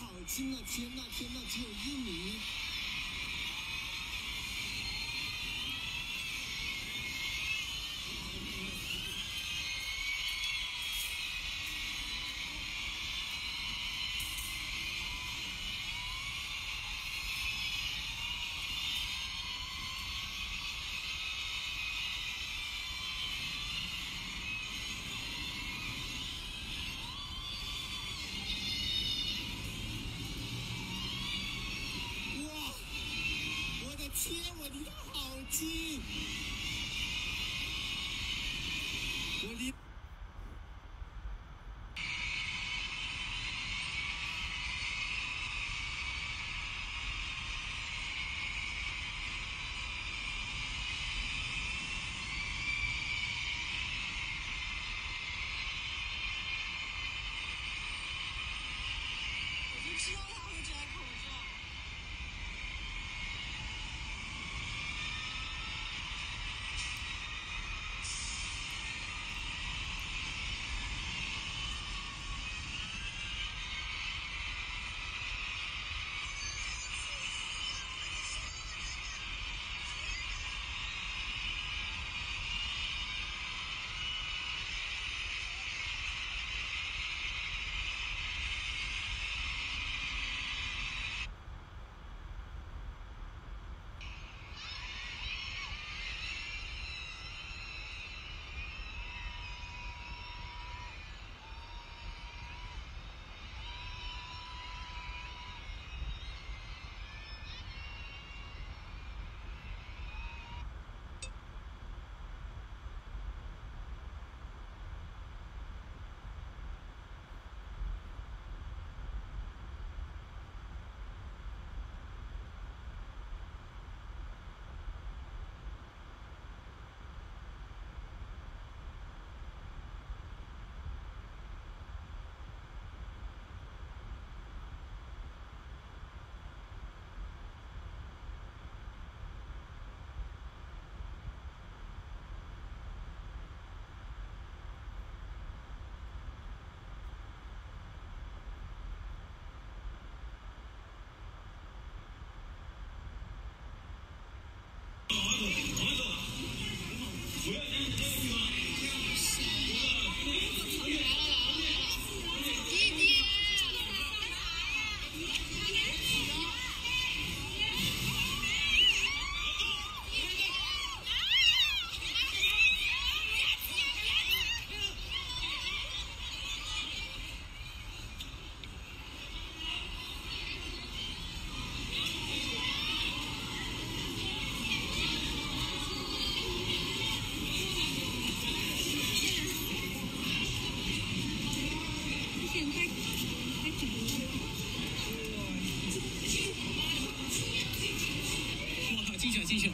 好近啊！天呐天呐，只有一米。ici. 进去了进